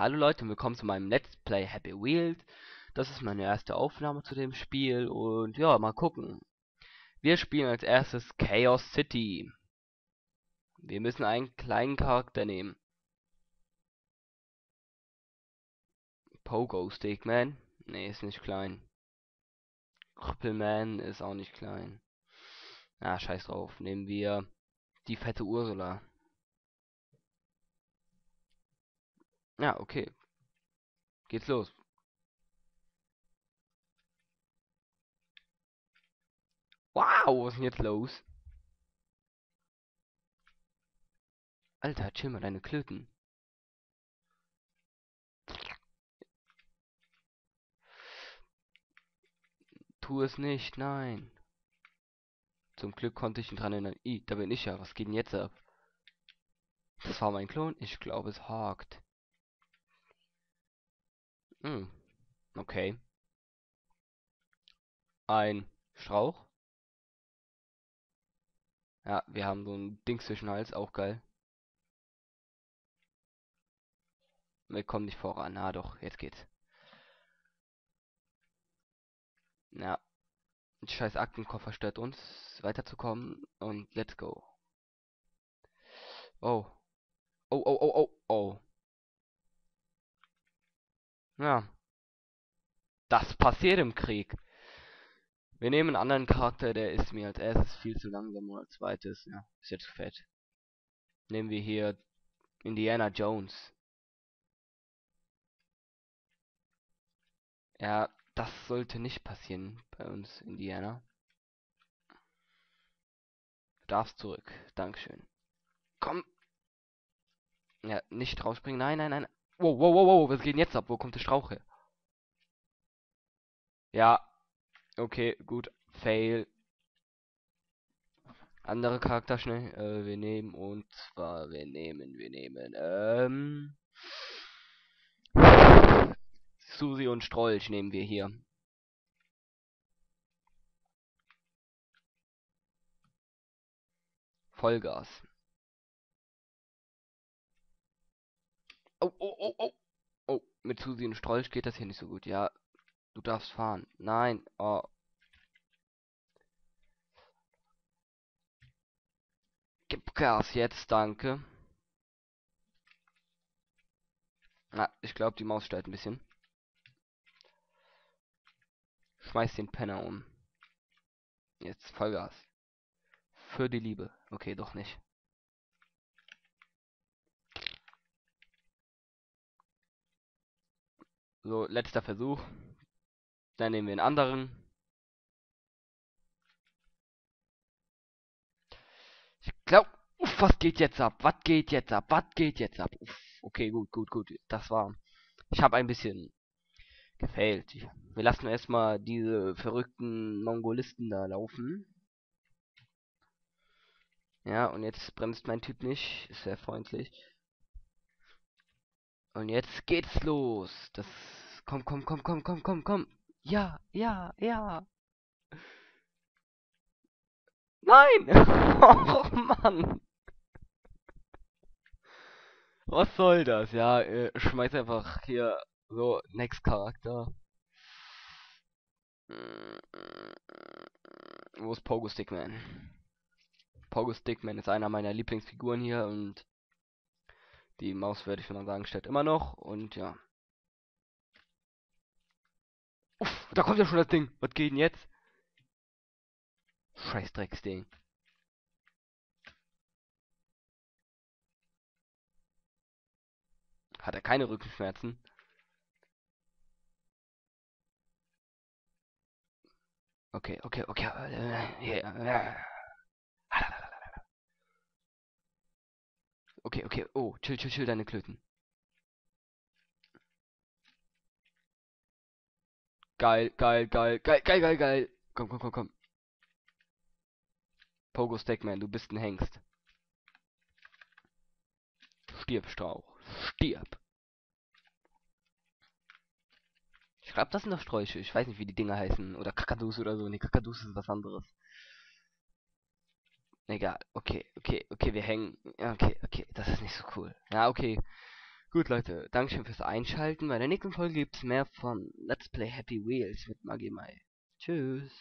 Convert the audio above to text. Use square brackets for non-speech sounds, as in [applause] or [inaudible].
Hallo Leute, willkommen zu meinem Let's Play Happy Wheels. Das ist meine erste Aufnahme zu dem Spiel und ja, mal gucken. Wir spielen als erstes Chaos City. Wir müssen einen kleinen Charakter nehmen. Pogo Stickman? Ne, ist nicht klein. Krüppelman ist auch nicht klein. Ah, scheiß drauf. Nehmen wir die fette Ursula. Ja, okay. Geht's los. Wow, was ist denn jetzt los? Alter, chill mal deine Klöten. Tu es nicht, nein. Zum Glück konnte ich ihn dran erinnern. I, da bin ich ja. Was geht denn jetzt ab? Das war mein Klon? Ich glaube, es hakt. Hm. Okay. Ein Strauch. Ja, wir haben so ein Ding zwischen Hals, auch geil. Wir kommen nicht voran. Ah doch, jetzt geht's. Ja. Ein scheiß Aktenkoffer stört uns, weiterzukommen. Und let's go. Oh. Oh, oh, oh, oh, oh. Ja. Das passiert im Krieg. Wir nehmen einen anderen Charakter, der ist mir als erstes viel zu langsam und als zweites, ja, ist jetzt fett. Nehmen wir hier Indiana Jones. Ja, das sollte nicht passieren bei uns, Indiana. Du darfst zurück. Dankeschön. Komm. Ja, nicht rausspringen. Nein, nein, nein. Wow, wow, wow, wow. Was geht denn jetzt ab? Wo kommt der Strauch her? Ja. Okay, gut. Fail. Andere Charakter schnell. Äh, wir nehmen und zwar, wir nehmen, wir nehmen, ähm. Susi und Strolch nehmen wir hier. Vollgas. Oh, oh, oh, oh. Oh, mit Susi und Strolch geht das hier nicht so gut. Ja, du darfst fahren. Nein, oh. Gib Gas jetzt, danke. Na, ich glaube, die Maus stellt ein bisschen. Schmeiß den Penner um. Jetzt Vollgas. Für die Liebe. Okay, doch nicht. So, letzter Versuch. Dann nehmen wir einen anderen. Ich glaube, was geht jetzt ab? Was geht jetzt ab? Was geht jetzt ab? Uff, okay, gut, gut, gut. Das war. Ich habe ein bisschen gefällt. Wir lassen erstmal diese verrückten Mongolisten da laufen. Ja, und jetzt bremst mein Typ nicht. Ist sehr freundlich. Und jetzt geht's los. Das. Komm, komm, komm, komm, komm, komm, komm. Ja, ja, ja. Nein! [laughs] Och, Mann! Was soll das? Ja, äh, schmeiß einfach hier so, next Charakter. Wo ist Pogo Stickman? Pogo Stickman ist einer meiner Lieblingsfiguren hier und die Maus, würde ich mal sagen, steht immer noch und ja. Uff, da kommt ja schon das Ding. Was geht denn jetzt? Scheiß Drecksding. Hat er keine Rückenschmerzen? Okay, okay, okay. Okay, okay. Oh, chill, chill, chill deine Klöten. Geil, geil, geil, geil, geil, geil, geil. Komm, komm, komm, komm. Pogo Stackman, du bist ein Hengst. Stirb, Strauch. Stirb. Ich glaube, das sind doch Sträuche. Ich weiß nicht, wie die Dinger heißen. Oder Kakadus oder so. Ne, Kakadus ist was anderes. Egal. Okay, okay, okay, wir hängen. Okay, okay. Das ist nicht so cool. Ja, okay. Gut, Leute, Dankeschön fürs Einschalten. Bei der nächsten Folge gibt es mehr von Let's Play Happy Wheels mit Magimai. Tschüss.